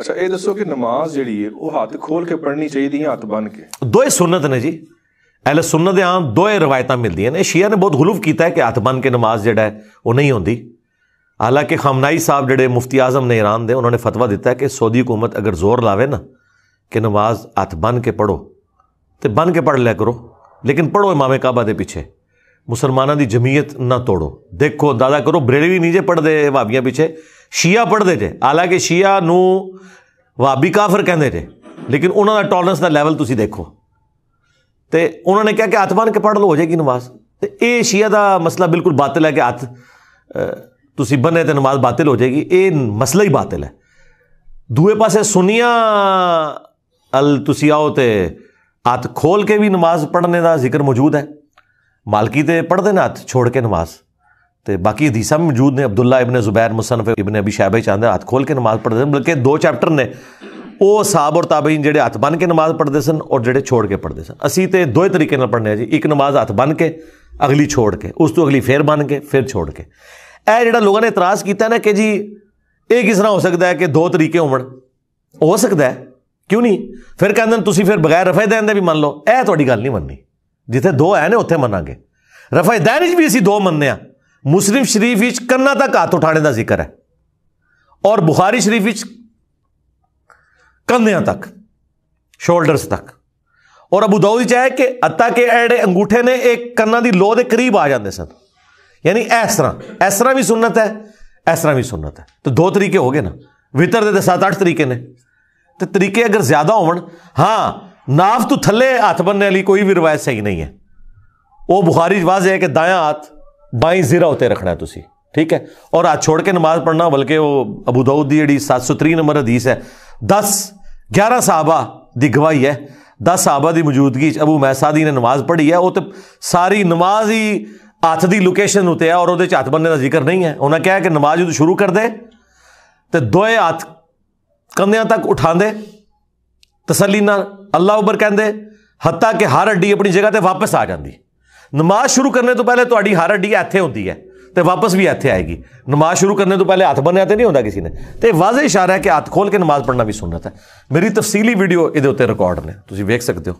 ਅੱਛਾ ਇਹ ਦੱਸੋ ਕਿ ਨਮਾਜ਼ ਜਿਹੜੀ ਹੈ ਉਹ ਹੱਥ ਖੋਲ ਕੇ ਪੜ੍ਹਨੀ ਚਾਹੀਦੀ ਹੈ ਹੱਥ ਬੰਨ ਕੇ ਦੋਏ ਸੁਨਨਤ ਨੇ ਜੀ ਅਹਲ ਸੁਨਨਤ ਦੇ ਆਂ ਦੋਏ ਰਵਾਇਤਾਂ ਮਿਲਦੀਆਂ ਨੇ ਸ਼ੀਆ ਨੇ ਬਹੁਤ ਗਲੂਫ ਕੀਤਾ ਹੈ ਕਿ ਹੱਥ ਬੰਨ ਕੇ ਨਮਾਜ਼ ਜਿਹੜਾ ਹੈ ਉਹ ਨਹੀਂ ਹੁੰਦੀ ਹਾਲਾਂਕਿ ਖਮਨਾਈ ਸਾਹਿਬ ਜਿਹੜੇ ਮੁਫਤੀ ਆਜ਼ਮ ਨੇ ਈਰਾਨ ਦੇ ਉਹਨਾਂ ਨੇ ਫਤਵਾ ਦਿੱਤਾ ਹੈ ਕਿ ਸਊਦੀ ਹਕੂਮਤ ਅਗਰ ਜ਼ੋਰ ਲਾਵੇ ਨਾ ਕਿ ਨਮਾਜ਼ ਹੱਥ ਬੰਨ ਕੇ ਪੜੋ ਤੇ ਬੰਨ ਕੇ ਪੜ ਲਿਆ ਕਰੋ ਲੇਕਿਨ ਪੜੋ ਇਮਾਮ ਕਾਬਾ ਦੇ ਪਿੱਛੇ ਮੁਸਲਮਾਨਾਂ ਦੀ ਜਮੀਅਤ ਨਾ ਤੋੜੋ ਦੇਖੋ ਅੰਦਾਜ਼ਾ ਕਰੋ ਬਰੇਲਵੀ ਨਹੀਂ ਜੇ ਪੜਦੇ ਵਾਬੀਆਂ ਪਿੱਛੇ ਸ਼ੀਆ ਪੜਦੇ ਜੇ ਹਾਲਾਂਕਿ ਸ਼ੀਆ ਨੂੰ ਵਾਬੀ ਕਾਫਰ ਕਹਿੰਦੇ ਜੇ ਲੇਕਿਨ ਉਹਨਾਂ ਦਾ ਟੋਲਰੈਂਸ ਦਾ ਲੈਵਲ ਤੁਸੀਂ ਦੇਖੋ ਤੇ ਉਹਨਾਂ ਨੇ ਕਿਹਾ ਕਿ ਹੱਥ ਬੰਨ ਕੇ ਪੜ ਲਓ ਹੋ ਜਾਏਗੀ ਨਮਾਜ਼ ਤੇ ਇਹ ਸ਼ੀਆ ਦਾ ਮਸਲਾ ਬਿਲਕੁਲ ਬਾਤਲ ਹੈ ਕਿ ਹੱਥ ਤੁਸੀਂ ਬੰਨੇ ਤੇ ਨਮਾਜ਼ ਬਾਤਲ ਹੋ ਜਾਏਗੀ ਇਹ ਮਸਲਾ ਹੀ ਬਾਤਲ ਹੈ ਦੂਏ ਪਾਸੇ ਸੁਨੀਆਂ ਅਲ ਤੁਸੀਂ ਆਓ ਤੇ ਹੱਥ ਖੋਲ ਕੇ ਵੀ ਨਮਾਜ਼ ਪੜ੍ਹਨੇ ਦਾ ਜ਼ਿਕਰ ਮੌਜੂਦ ਹੈ ਮਾਲਕੀ ਤੇ ਪੜ੍ਹਦੇ ਨੇ ਹੱਥ ਛੋੜ ਕੇ ਨਮਾਜ਼ ਤੇ ਬਾਕੀ ਹਦੀਸਾਂ ਵੀ ਮੌਜੂਦ ਨੇ ਅਬਦੁੱਲਾ ਇਬਨ ਜ਼ੁਬੈਰ ਮੁਸਨਫ ਇਬਨ ਅਬੀ ਸ਼ਾਬੇ ਚਾਹੁੰਦੇ ਹੱਥ ਖੋਲ ਕੇ ਨਮਾਜ਼ ਪੜ੍ਹਦੇ ਨੇ ਬਲਕਿ ਦੋ ਚੈਪਟਰ ਨੇ ਉਹ ਸਾਹਬ ਔਰ ਤਾਬਈਨ ਜਿਹੜੇ ਹੱਥ ਬੰਨ ਕੇ ਨਮਾਜ਼ ਪੜ੍ਹਦੇ ਸਨ ਔਰ ਜਿਹੜੇ ਛੋੜ ਕੇ ਪੜ੍ਹਦੇ ਸਨ ਅਸੀਂ ਤੇ ਦੋਏ ਤਰੀਕੇ ਨਾਲ ਪੜ੍ਹਨੇ ਆ ਜੀ ਇੱਕ ਨਮਾਜ਼ ਹੱਥ ਬੰਨ ਕੇ ਅਗਲੀ ਛੋੜ ਕੇ ਉਸ ਤੋਂ ਅਗਲੀ ਫੇਰ ਬੰਨ ਕੇ ਫਿਰ ਛੋੜ ਕੇ ਇਹ ਜਿਹੜਾ ਲੋਕਾਂ ਨੇ ਇਤਰਾਜ਼ ਕੀਤਾ ਨਾ ਕਿ ਜੀ ਇਹ ਕਿਸ ਤਰ੍ਹਾਂ ਹੋ ਸਕਦਾ ਹੈ ਕਿ ਦੋ ਤਰੀਕੇ ਹੋਣ ਹੋ ਸਕਦਾ ਹੈ ਕਿਉਂ ਨਹੀਂ ਫਿਰ ਕਹਿੰਦੇ ਨੇ ਤੁਸੀਂ ਫਿਰ ਬਗੈਰ ਰਫਾ ਦੇਣ ਦੇ ਵੀ ਮੰਨ ਲਓ ਇਹ ਤੁਹਾਡੀ ਗੱਲ ਨਹੀਂ ਮੰਨਣੀ ਜਿੱਥੇ ਦੋ ਹੈ ਨੇ ਉੱਥੇ ਮੰਨਾਂਗੇ ਰਫਾ ਦੇਣ ਵਿੱਚ ਵੀ ਅਸੀਂ ਦੋ ਮੰਨਦੇ ਆ ਮੁਸਲਿਮ ਸ਼ਰੀਫ ਵਿੱਚ ਕੰਨਾਂ ਤੱਕ ਹੱਥ ਉਠਾਣੇ ਦਾ ਜ਼ਿਕਰ ਹੈ ਔਰ ਬੁਖਾਰੀ ਸ਼ਰੀਫ ਵਿੱਚ ਕੰਧਿਆਂ ਤੱਕ ਸ਼ੋਲਡਰਸ ਤੱਕ। ਔਰ ਅਬੂ ਦਾਊਦ 'ਚ ਹੈ ਕਿ ਅੱਤਾ ਕੇ ਐੜੇ ਅੰਗੂਠੇ ਨੇ ਇੱਕ ਕੰਨਾਂ ਦੀ ਲੋਹ ਦੇ ਕਰੀਬ ਆ ਜਾਂਦੇ ਸਨ। ਯਾਨੀ ਇਸ ਤਰ੍ਹਾਂ ਇਸ ਤਰ੍ਹਾਂ ਵੀ ਸੁਨਨਤ ਹੈ, ਇਸ ਤਰ੍ਹਾਂ ਵੀ ਸੁਨਨਤ ਹੈ। ਤੇ ਦੋ ਤਰੀਕੇ ਹੋ ਗਏ ਨਾ। ਵਿਤਰ ਦੇ ਤੇ 7-8 ਤਰੀਕੇ ਨੇ। ਤੇ ਤਰੀਕੇ ਅਗਰ ਜ਼ਿਆਦਾ ਹੋਣ ਹਾਂ, ਨਾਫ ਤੋਂ ਥੱਲੇ ਹੱਥ ਬੰਨਣ ਵਾਲੀ ਕੋਈ ਵੀ ਰਵਾਇਤ ਸਹੀ ਨਹੀਂ ਹੈ। ਉਹ ਬੁਖਾਰੀ ਵਾਜ਼ੇ ਹੈ ਕਿ ਦਾਇਆ ਹੱਥ ਬਾਈ ਜ਼ੀਰਾ ਉਤੇ ਰੱਖਣਾ ਤੁਸੀਂ, ਠੀਕ ਹੈ? ਔਰ ਹੱਥ ਛੋੜ ਕੇ ਨਮਾਜ਼ ਪੜਨਾ ਬਲਕਿ ਉਹ ਅਬੂ ਦਾਊਦ ਦੀ ਜਿਹੜੀ 703 ਨੰਬਰ ਹਦੀਸ ਹੈ 10 11 ਸਾਹਬਾ ਦੀ ਗਵਾਹੀ ਹੈ 10 ਸਾਹਬਾ ਦੀ ਮੌਜੂਦਗੀ ਚ ਅਬੂ ਮੈਸਾਦੀ ਨੇ ਨਮਾਜ਼ ਪੜ੍ਹੀ ਹੈ, ਉਹ ਤੇ ਸਾਰੀ ਨਮਾਜ਼ ਹੀ ਹੱਥ ਦੀ ਲੋਕੇਸ਼ਨ ਉਤੇ ਆ ਔਰ ਉਹਦੇ ਚ ਹੱਥ ਬੰਨੇ ਦਾ ਜ਼ਿਕਰ ਨਹੀਂ ਹੈ। ਉਹਨਾਂ ਕਿਹਾ ਕਿ ਨਮਾਜ਼ ਜਦੋਂ ਸ਼ੁਰੂ ਕਰਦੇ ਤੇ ਦੋਏ ਹੱਥ ਕੰਧਿਆਂ ਤੱਕ ਉਠਾਉਂਦੇ, ਤਸੱਲੀ ਨਾਲ ਅੱਲਾਹ ਉਬਰ ਕਹਿੰਦੇ, ਹੱਤਾ ਕਿ ਹਰ ਹੱਡੀ ਆਪਣੀ ਜਗ੍ਹਾ ਤੇ ਵਾਪਸ ਆ ਜਾਂਦੀ। ਨਮਾਜ਼ ਸ਼ੁਰੂ ਕਰਨੇ ਤੋਂ ਪਹਿਲੇ ਤੁਹਾਡੀ ਹਰ ਹੱਡੀ ਇੱਥੇ ਹੁੰਦੀ ਹੈ ਤੇ ਵਾਪਸ ਵੀ ਇੱਥੇ ਆਏਗੀ ਨਮਾਜ਼ ਸ਼ੁਰੂ ਕਰਨੇ ਤੋਂ ਪਹਿਲੇ ਹੱਥ ਬੰਨਿਆ ਤੇ ਨਹੀਂ ਹੁੰਦਾ ਕਿਸੇ ਨੇ ਤੇ ਵਾਜ਼ਿਹ ਇਸ਼ਾਰਾ ਹੈ ਕਿ ਹੱਥ ਖੋਲ ਕੇ ਨਮਾਜ਼ ਪੜ੍ਹਨਾ ਵੀ ਸੁਨਨਤ ਹੈ ਮੇਰੀ ਤਫਸੀਲੀ ਵੀਡੀਓ ਇਹਦੇ ਉੱਤੇ ਰਿਕਾਰਡ ਨੇ ਤੁਸੀਂ ਵੇਖ ਸਕਦੇ ਹੋ